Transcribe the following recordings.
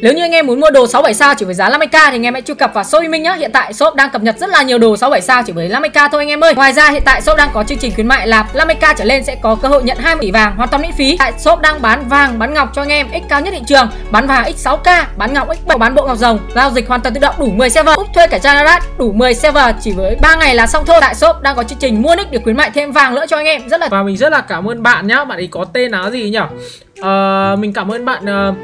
Nếu như anh em muốn mua đồ 67 sao chỉ với giá 50k thì anh em hãy truy cập vào shop Minh nhá. Hiện tại shop đang cập nhật rất là nhiều đồ 67 sao chỉ với 50k thôi anh em ơi. Ngoài ra hiện tại shop đang có chương trình khuyến mại là 50k trở lên sẽ có cơ hội nhận 20 tỷ vàng hoàn toàn miễn phí. Tại shop đang bán vàng, bán ngọc cho anh em x cao nhất thị trường, bán vàng x6k, bán ngọc x7, bán bộ ngọc rồng, giao dịch hoàn toàn tự động đủ 10 server, úp thuê cả Janarat đủ 10 server chỉ với 3 ngày là xong thôi. Tại shop đang có chương trình mua nick để khuyến mại thêm vàng nữa cho anh em. Rất là Và mình rất là cảm ơn bạn nhá Bạn ấy có tên là gì nhỉ Uh, Mình cảm ơn bạn uh,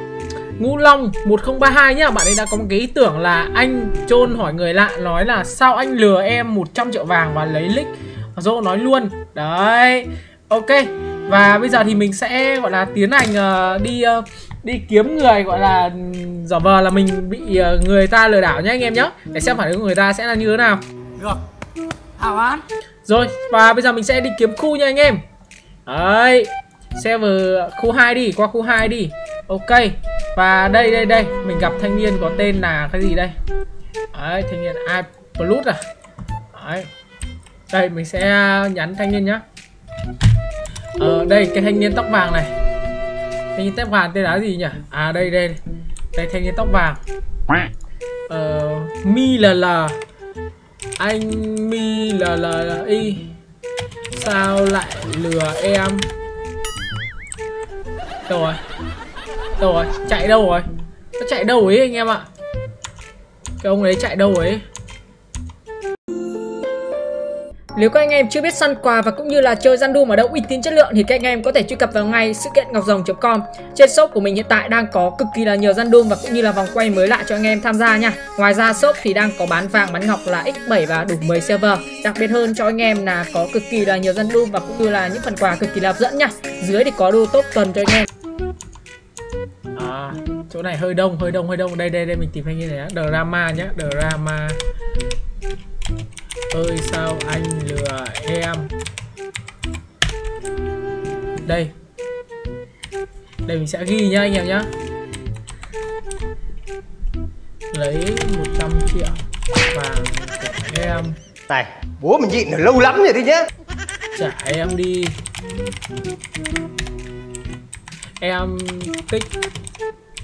Ngũ Long 1032 nhá. Bạn ấy đã có một cái ý tưởng là anh chôn hỏi người lạ Nói là sao anh lừa em 100 triệu vàng và lấy lick Dô nói luôn. Đấy Ok. Và bây giờ thì mình sẽ gọi là tiến hành uh, đi uh, đi kiếm người gọi là giả vờ là mình bị uh, người ta lừa đảo nhá anh em nhé Để xem phản ứng của người ta sẽ là như thế nào. Được. Hảo án Rồi và bây giờ mình sẽ đi kiếm khu nha anh em. Đấy Server khu 2 đi, qua khu 2 đi. Ok và đây đây đây Mình gặp thanh niên có tên là cái gì đây? Đấy thanh niên I Plus à? Đấy. Đây mình sẽ nhắn thanh niên nhá. Ờ đây cái thanh niên tóc vàng này. Thanh niên tóc vàng tên là gì nhỉ? À đây đây Đây thanh niên tóc vàng. Ờ Mi là là Anh Mi là là, là y Sao lại lừa em? Rồi. Đâu rồi Chạy đâu rồi Nó chạy đâu ấy anh em ạ Cái ông ấy chạy đâu ấy Nếu các anh em chưa biết săn quà và cũng như là chơi gian đua ở đâu uy tín chất lượng thì các anh em có thể truy cập vào ngay sự kiện ngọc rồng.com. Trên shop của mình hiện tại đang có cực kỳ là nhiều gian đua và cũng như là vòng quay mới lạ cho anh em tham gia nha. Ngoài ra shop thì đang có bán vàng bán ngọc là X7 và đủ 10 server. Đặc biệt hơn cho anh em là có cực kỳ là nhiều gian đua và cũng như là những phần quà cực kỳ là hấp dẫn nha. Dưới thì có đua top tuần cho anh em. À chỗ này hơi đông hơi đông hơi đông. Đây đây đây mình tìm thanh niên này á drama nhá drama ơi sao anh lừa em? Đây. Đây mình sẽ ghi nhá anh em nhá. Lấy 100 triệu vàng của em. Này, bố mình nhịn lâu lắm rồi đấy nhá. Trả em đi. Em tích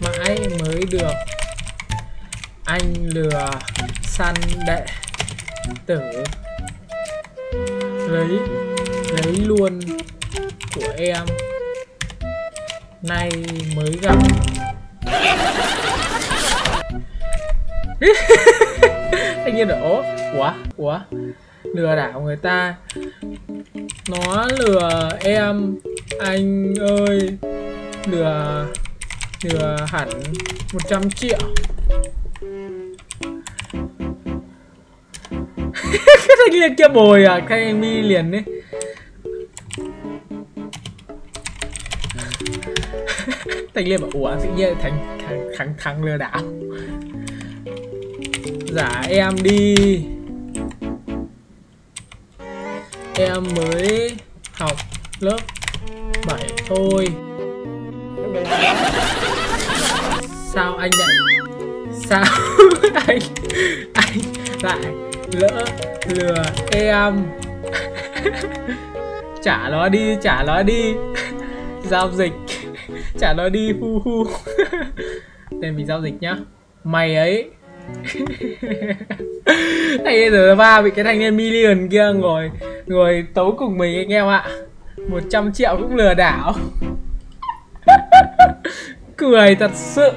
mãi mới được. Anh lừa săn đệ tử. Lấy lấy luôn của em. Nay mới gặp. Anh nhiên đổ ủa ủa, lừa đảo người ta. Nó lừa em. Anh ơi, lừa lừa ờ, hẳn 100 triệu. Cái thanh niên kia bồi à? Cái em mi liền đấy thanh niên bảo ủa tự nhiên thành thằng thằng thằng lừa đảo. Giả em đi. Em mới học lớp 7 thôi sao anh lại sao anh anh lại lỡ lừa em? Trả nó đi, trả nó đi. Giao dịch. Trả nó đi, hu hu. Để mình giao dịch nhá. Mày ấy. Anh giờ ba bị cái thanh niên million kia ngồi ngồi tấu cùng mình anh em ạ? 100 triệu cũng lừa đảo cười thật sự.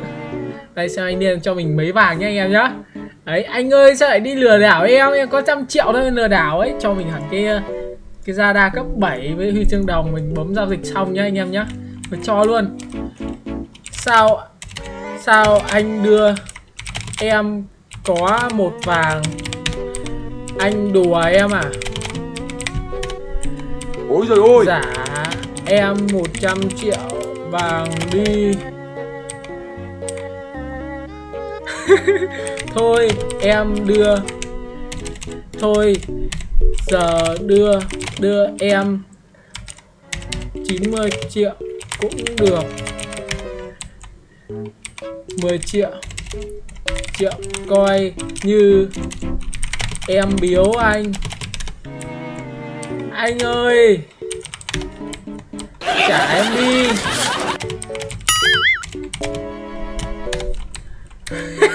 Đây sao anh điên cho mình mấy vàng nhá anh em nhá? Đấy anh ơi sao lại đi lừa đảo em? Em có trăm triệu thôi lừa đảo ấy. Cho mình hẳn cái cái ra đa cấp 7 với huy chương đồng mình bấm giao dịch xong nhá anh em nhá. Mình cho luôn. Sao sao anh đưa em có một vàng? Anh đùa em à? Ôi rồi ôi giả em 100 triệu vàng đi thôi, em đưa. Thôi, giờ đưa đưa em 90 triệu cũng được. 10 triệu triệu coi như em biếu anh. Anh ơi! Trả em đi.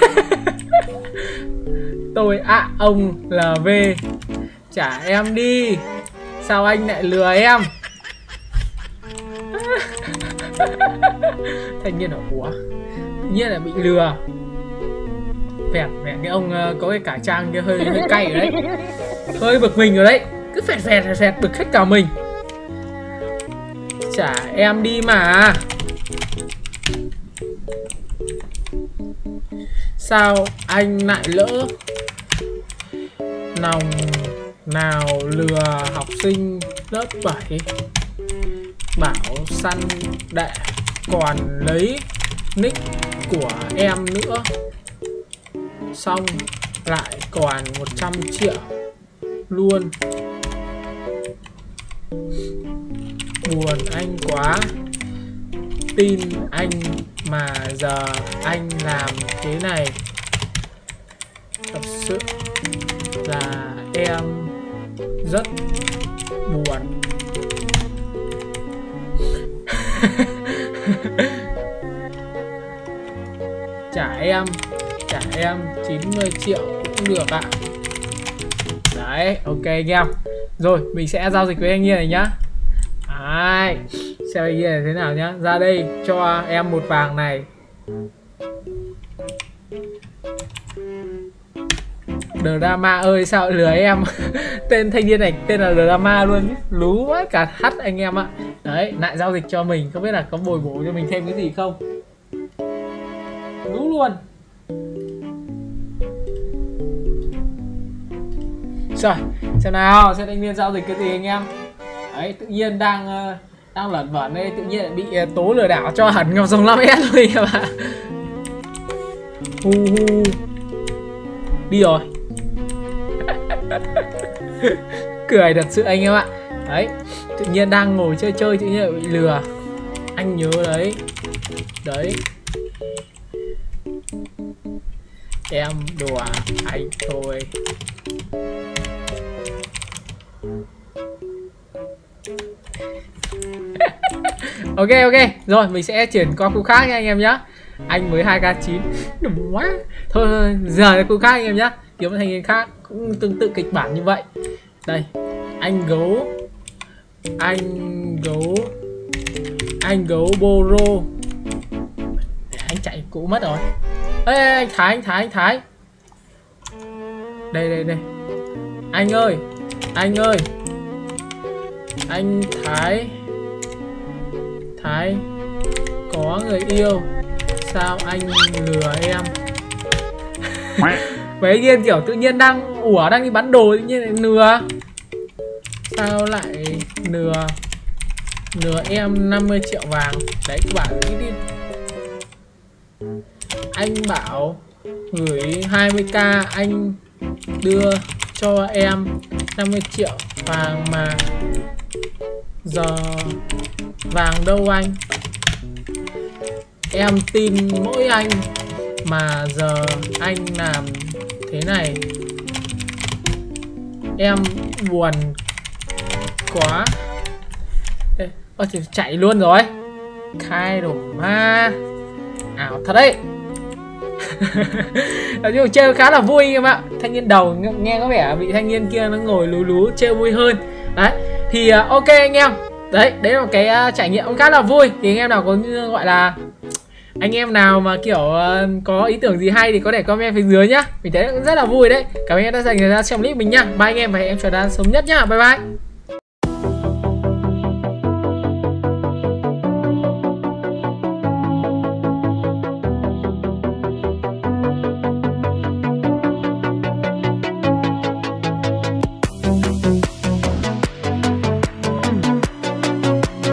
tôi. Ạ à, ông LV trả em đi. Sao anh lại lừa em? Thanh niên ở của tự nhiên là bị lừa. Phẹt mẹ cái ông ờ, có cái cải trang kia hơi hơi cay rồi đấy. Hơi bực mình rồi đấy. Cứ phẹt phẹt phẹt, phẹt bực hết cả mình. Trả em đi mà. Sao anh lại lỡ nòng nào lừa học sinh lớp 7 bảo săn đệ còn lấy nick của em nữa. Xong lại còn 100 triệu luôn. Buồn anh quá. Tin anh mà giờ anh làm thế này. Thật sự là em rất buồn. Trả em trả em 90 triệu cũng được ạ. Đấy, ok anh em. Rồi, mình sẽ giao dịch với anh Nhiên này nhá. Đấy, xem anh Nhiên này thế nào nhá. Ra đây cho em một vàng này. Drama ơi, sao lừa em? Tên thanh niên này, tên là Drama luôn. Lú quá, cả hắt anh em ạ. Đấy, lại giao dịch cho mình. Không biết là có bồi bổ cho mình thêm cái gì không? Lú luôn. Rồi xem nào, xem thanh niên giao dịch cái gì anh em. Đấy, tự nhiên đang ờ, đang lẩn vẩn đây, tự nhiên bị ờ, tố lừa đảo cho hẳn ngọc rồng 5S luôn các bạn hu hu. Đi rồi. cười thật sự anh em ạ. Đấy tự nhiên đang ngồi chơi chơi tự nhiên bị lừa. Anh nhớ đấy. Đấy. Em đùa anh thôi. Ok ok. Rồi mình sẽ chuyển qua khu khác nha anh em nhé anh mới 2k9 đúng quá. Thôi, thôi giờ là khu khác anh em nhé kiếm một thành viên khác cũng tương tự kịch bản như vậy. Đây, anh gấu anh gấu anh gấu boro anh chạy cũ mất rồi. Ê, anh thái anh thái anh thái. Đây đây đây. Anh ơi anh ơi. Anh thái thái, có người yêu. Sao anh lừa em? Mấy nhiên kiểu tự nhiên đang ủa, đang đi bán đồ tự nhiên lại nừa. Sao lại nừa? Nừa em 50 triệu vàng. Đấy, các bạn nghĩ đi. Anh bảo Gửi 20k anh đưa cho em 50 triệu vàng mà. Giờ vàng đâu anh? Em tin mỗi anh Mà giờ anh làm thế này. Em buồn quá. Ơ thì chạy luôn rồi. Khai đồ ma. Ảo thật đấy. Nói chung chơi khá là vui em ạ. Thanh niên đầu nghe có vẻ bị thanh niên kia nó ngồi lú lú chơi vui hơn. Đấy thì uh, ok anh em. Đấy đấy là một cái uh, trải nghiệm khá là vui. Thì anh em nào có gọi là anh em nào mà kiểu uh, có ý tưởng gì hay thì có thể comment phía dưới nhá. Mình thấy cũng rất là vui đấy. Cảm ơn em đã dành thời gian xem clip mình nhá. Bye anh em và hẹn em trở ra sớm nhất nhá. Bye bye.